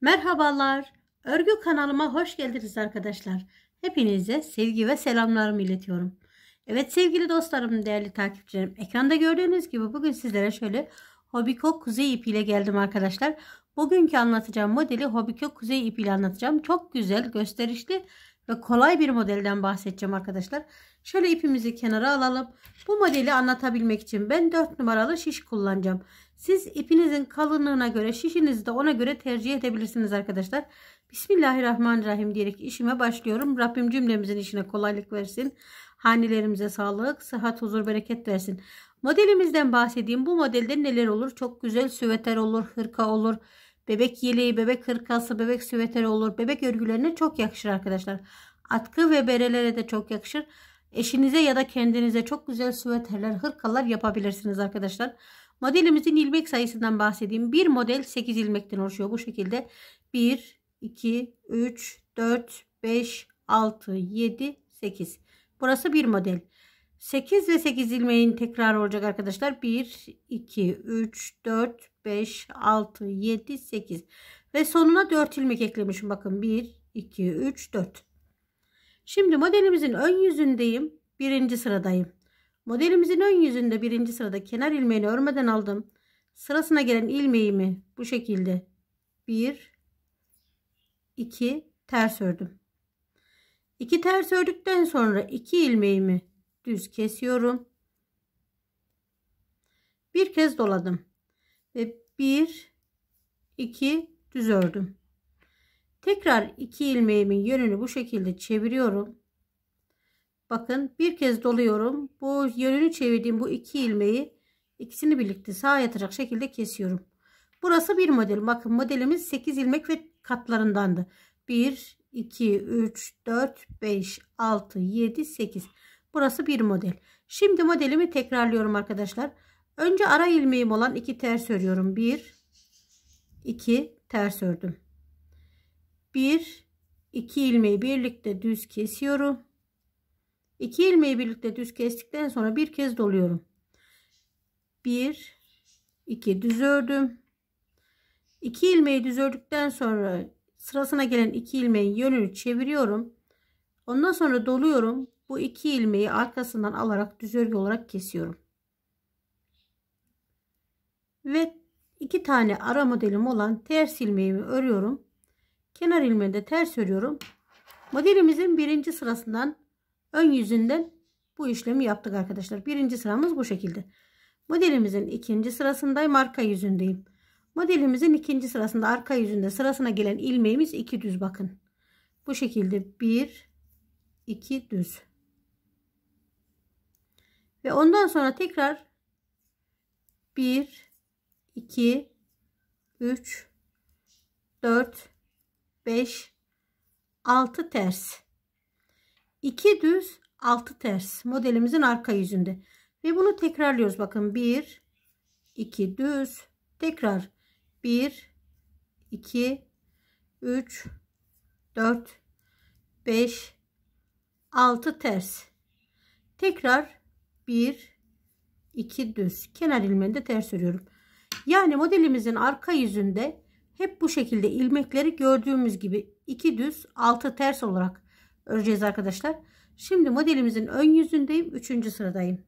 Merhabalar. Örgü kanalıma hoş geldiniz arkadaşlar. Hepinize sevgi ve selamlarımı iletiyorum. Evet sevgili dostlarım, değerli takipçilerim. Ekranda gördüğünüz gibi bugün sizlere şöyle Hobiko kuzey ipiyle geldim arkadaşlar. Bugünkü anlatacağım modeli Hobiko kuzey ipiyle anlatacağım. Çok güzel, gösterişli ve kolay bir modelden bahsedeceğim arkadaşlar. Şöyle ipimizi kenara alalım. Bu modeli anlatabilmek için ben 4 numaralı şiş kullanacağım. Siz ipinizin kalınlığına göre şişinizi de ona göre tercih edebilirsiniz arkadaşlar. Bismillahirrahmanirrahim diyerek işime başlıyorum. Rabbim cümlemizin işine kolaylık versin. Hanelerimize sağlık, sıhhat, huzur, bereket versin. Modelimizden bahsedeyim. Bu modelde neler olur? Çok güzel süveter olur, hırka olur. Bebek yeleği, bebek hırkası, bebek süveteri olur. Bebek örgülerine çok yakışır arkadaşlar. Atkı ve berelere de çok yakışır. Eşinize ya da kendinize çok güzel süveterler, hırkalar yapabilirsiniz arkadaşlar. Modelimizin ilmek sayısından bahsedeyim. Bir model 8 ilmekten oluşuyor bu şekilde. 1, 2, 3, 4, 5, 6, 7, 8. Burası bir model. 8 ve 8 ilmeğin tekrar olacak arkadaşlar. 1, 2, 3, 4, 5, 6, 7, 8. Ve sonuna 4 ilmek eklemişim. Bakın 1, 2, 3, 4. Şimdi modelimizin ön yüzündeyim. Birinci sıradayım. Modelimizin ön yüzünde birinci sırada kenar ilmeğini örmeden aldım. Sırasına gelen ilmeğimi bu şekilde 1 2 ters ördüm. 2 ters ördükten sonra 2 ilmeğimi düz kesiyorum. Bir kez doladım. Ve 1 2 düz ördüm. Tekrar 2 ilmeğimin yönünü bu şekilde çeviriyorum. Bakın bir kez doluyorum. Bu yönünü çevirdiğim bu iki ilmeği ikisini birlikte sağa yatacak şekilde kesiyorum. Burası bir model. Bakın modelimiz 8 ilmek ve katlarındandı. 1, 2, 3, 4, 5, 6, 7, 8. Burası bir model. Şimdi modelimi tekrarlıyorum arkadaşlar. Önce ara ilmeğim olan iki ters örüyorum. 1, 2 ters ördüm. 1, 2 ilmeği birlikte düz kesiyorum. 2 ilmeği birlikte düz kestikten sonra bir kez doluyorum. 1 2 düz ördüm. 2 ilmeği düz ördükten sonra sırasına gelen 2 ilmeğin yönünü çeviriyorum. Ondan sonra doluyorum. Bu 2 ilmeği arkasından alarak düz örgü olarak kesiyorum. Ve iki tane ara modelim olan ters ilmeğimi örüyorum. Kenar ilmeğini de ters örüyorum. Modelimizin birinci sırasından ön yüzünden bu işlemi yaptık arkadaşlar. Birinci sıramız bu şekilde. Modelimizin ikinci sırasındayım. Arka yüzündeyim. Modelimizin ikinci sırasında arka yüzünde sırasına gelen ilmeğimiz iki düz bakın. Bu şekilde bir, iki düz. Ve ondan sonra tekrar bir, iki, üç, dört, beş, altı ters. 2 düz 6 ters modelimizin arka yüzünde. Ve bunu tekrarlıyoruz. Bakın 1 2 düz tekrar 1 2 3 4 5 6 ters. Tekrar 1 2 düz. Kenar ilmeğini de ters örüyorum. Yani modelimizin arka yüzünde hep bu şekilde ilmekleri gördüğümüz gibi 2 düz 6 ters olarak öreceğiz arkadaşlar. Şimdi modelimizin ön yüzündeyim. Üçüncü sıradayım.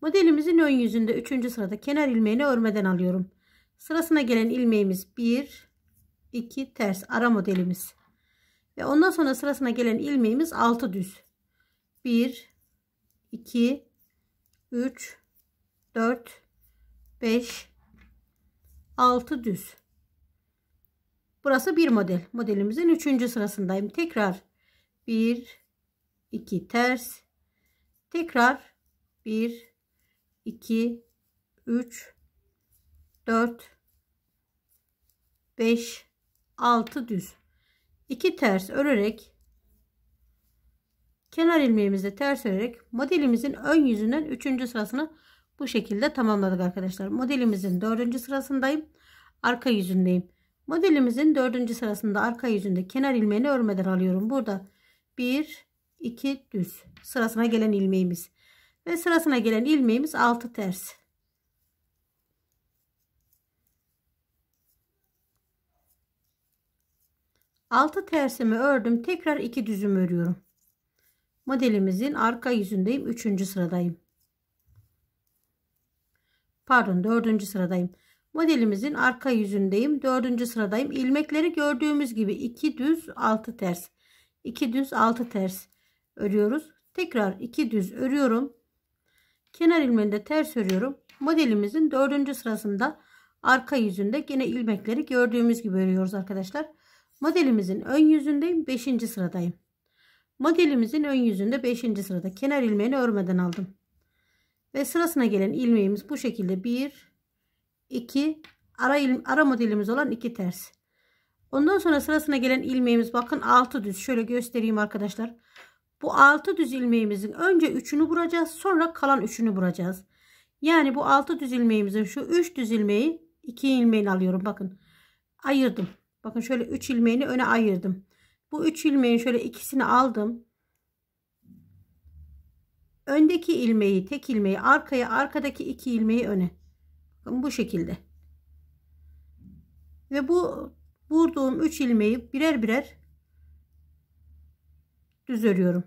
Modelimizin ön yüzünde üçüncü sırada kenar ilmeğini örmeden alıyorum. Sırasına gelen ilmeğimiz 1, 2 ters ara modelimiz. Ve ondan sonra sırasına gelen ilmeğimiz 6 düz. 1, 2, 3, 4, 5, 6 düz. Burası bir model. Modelimizin 3. sırasındayım. Tekrar 1 2 ters tekrar 1 2 3 4 5 6 düz 2 ters örerek kenar ilmeğimizde ters örerek modelimizin ön yüzünden 3. sırasını bu şekilde tamamladık arkadaşlar. Modelimizin 4. sırasındayım. Arka yüzündeyim. Modelimizin dördüncü sırasında arka yüzünde kenar ilmeğini örmeden alıyorum. Burada 1, 2 düz. Sırasına gelen ilmeğimiz. Ve sırasına gelen ilmeğimiz 6 ters. 6 tersimi ördüm. Tekrar 2 düzüm örüyorum. Modelimizin arka yüzündeyim. 3. sıradayım. Pardon 4. sıradayım. Modelimizin arka yüzündeyim. 4. sıradayım. İlmekleri gördüğümüz gibi 2 düz 6 ters. 2 düz 6 ters örüyoruz. Tekrar 2 düz örüyorum. Kenar ilmeğinde ters örüyorum. Modelimizin 4. sırasında arka yüzünde yine ilmekleri gördüğümüz gibi örüyoruz arkadaşlar. Modelimizin ön yüzündeyim. 5. sıradayım. Modelimizin ön yüzünde 5. sırada kenar ilmeğini örmeden aldım. Ve sırasına gelen ilmeğimiz bu şekilde 1 2 ara, il, ara modelimiz olan 2 ters. Ondan sonra sırasına gelen ilmeğimiz bakın 6 düz. Şöyle göstereyim arkadaşlar. Bu 6 düz ilmeğimizin önce 3'ünü vuracağız. Sonra kalan 3'ünü vuracağız. Yani bu 6 düz ilmeğimizin şu 3 düz ilmeği 2 ilmeğini alıyorum. Bakın ayırdım. Bakın şöyle 3 ilmeğini öne ayırdım. Bu 3 ilmeğin şöyle ikisini aldım. Öndeki ilmeği, tek ilmeği arkaya, arkadaki iki ilmeği öne. Bakın bu şekilde. Ve bu vurduğum 3 ilmeği birer birer düz örüyorum.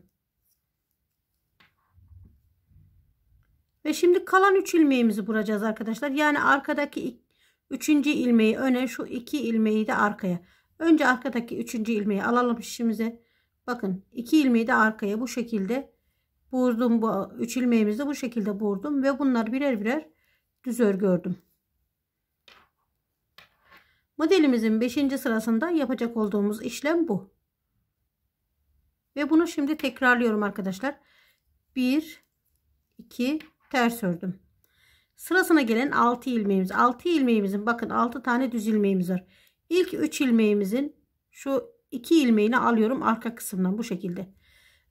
Ve şimdi kalan 3 ilmeğimizi vuracağız arkadaşlar. Yani arkadaki 3. ilmeği öne, şu 2 ilmeği de arkaya. Önce arkadaki 3. ilmeği alalım şişimize. Bakın 2 ilmeği de arkaya bu şekilde vurdum. Bu 3 ilmeğimizi bu şekilde vurdum ve bunları birer birer düz örgü ördüm. Modelimizin 5. sırasında yapacak olduğumuz işlem bu. Ve bunu şimdi tekrarlıyorum arkadaşlar. 1 2 ters ördüm. Sırasına gelen 6 ilmeğimiz. 6 ilmeğimizin bakın 6 tane düz ilmeğimiz var. İlk 3 ilmeğimizin şu 2 ilmeğini alıyorum arka kısımdan bu şekilde.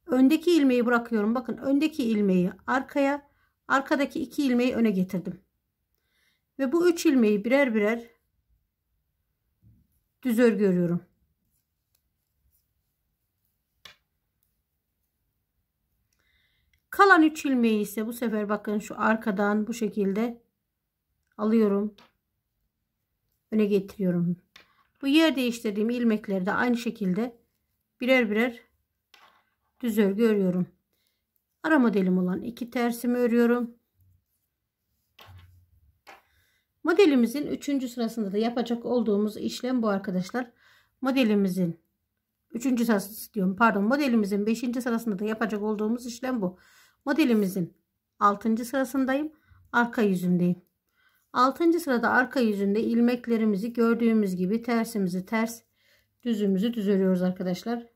Öndeki ilmeği bırakıyorum. Bakın öndeki ilmeği arkaya, arkadaki 2 ilmeği öne getirdim. Ve bu 3 ilmeği birer birer düz örgü örüyorum. Kalan 3 ilmeği ise bu sefer bakın şu arkadan bu şekilde alıyorum. Öne getiriyorum. Bu yer değiştirdiğim ilmekleri de aynı şekilde birer birer düz örgü örüyorum. Ara modelim olan iki tersimi örüyorum. Modelimizin 3. sırasında da yapacak olduğumuz işlem bu arkadaşlar. Modelimizin 3. sırası diyorum pardon modelimizin 5. sırasında da yapacak olduğumuz işlem bu. Modelimizin 6. sırasındayım. Arka yüzündeyim. 6. sırada arka yüzünde ilmeklerimizi gördüğümüz gibi tersimizi ters düzümüzü düz örüyoruz arkadaşlar.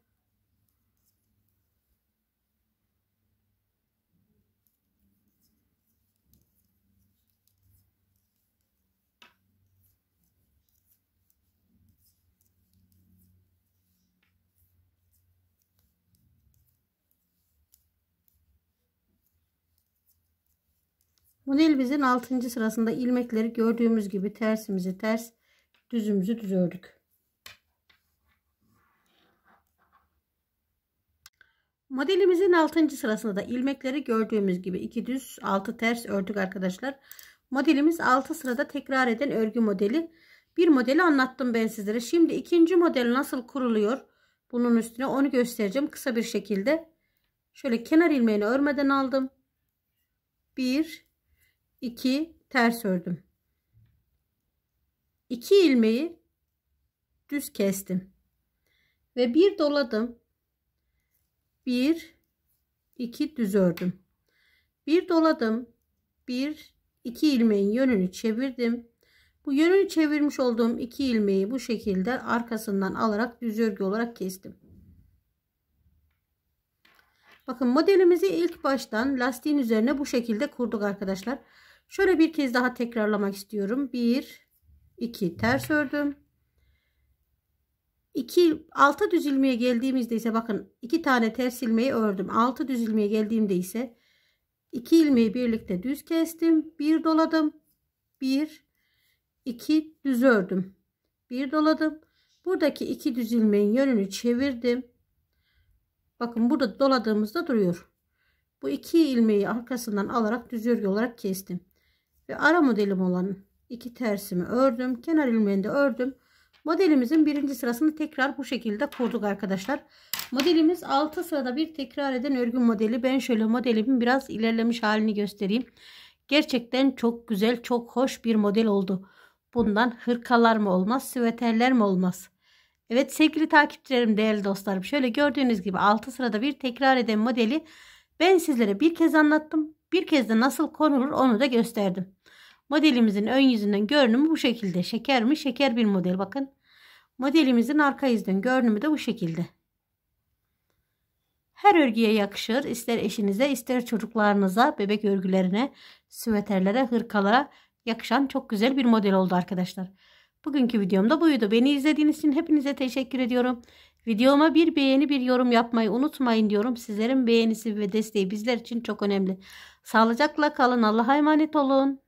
Modelimizin 6. sırasında ilmekleri gördüğümüz gibi tersimizi ters düzümüzü düz ördük. Modelimizin 6. sırasında da ilmekleri gördüğümüz gibi iki düz 6 ters ördük arkadaşlar. Modelimiz 6 sırada tekrar eden örgü modeli. Bir modeli anlattım ben sizlere. Şimdi ikinci model nasıl kuruluyor? Bunun üstüne onu göstereceğim kısa bir şekilde. Şöyle kenar ilmeğini örmeden aldım. 1 2 ters ördüm. 2 ilmeği düz kestim. Ve bir doladım. 1 2 düz ördüm. Bir doladım. 1 2 ilmeğin yönünü çevirdim. Bu yönünü çevirmiş olduğum iki ilmeği bu şekilde arkasından alarak düz örgü olarak kestim. Bakın modelimizi ilk baştan lastiğin üzerine bu şekilde kurduk arkadaşlar. Şöyle bir kez daha tekrarlamak istiyorum. 1 2 ters ördüm. 2 6 düz ilmeğe geldiğimizde ise bakın 2 tane ters ilmeği ördüm. 6 düz ilmeğe geldiğimde ise 2 ilmeği birlikte düz kestim. 1 doladım. 1 2 düz ördüm. 1 doladım. Buradaki 2 düz ilmeğin yönünü çevirdim. Bakın burada doladığımızda duruyor. Bu iki ilmeği arkasından alarak düz örgü olarak kestim ve ara modelim olan iki tersimi ördüm. Kenar ilmeğini de ördüm. Modelimizin birinci sırasını tekrar bu şekilde kurduk arkadaşlar. Modelimiz 6 sırada bir tekrar eden örgü modeli. Ben şöyle modelimin biraz ilerlemiş halini göstereyim. Gerçekten çok güzel, çok hoş bir model oldu. Bundan hırkalar mı olmaz, süveterler mi olmaz? Evet sevgili takipçilerim, değerli dostlarım. Şöyle gördüğünüz gibi 6 sırada bir tekrar eden modeli ben sizlere bir kez anlattım. Bir kez de nasıl konulur onu da gösterdim. Modelimizin ön yüzünden görünümü bu şekilde. Şeker mi? Şeker bir model bakın. Modelimizin arka yüzünden görünümü de bu şekilde. Her örgüye yakışır. İster eşinize ister çocuklarınıza bebek örgülerine, süveterlere, hırkalara yakışan çok güzel bir model oldu arkadaşlar. Bugünkü videom da buydu. Beni izlediğiniz için hepinize teşekkür ediyorum. Videoma bir beğeni bir yorum yapmayı unutmayın diyorum. Sizlerin beğenisi ve desteği bizler için çok önemli. Sağlıcakla kalın. Allah'a emanet olun.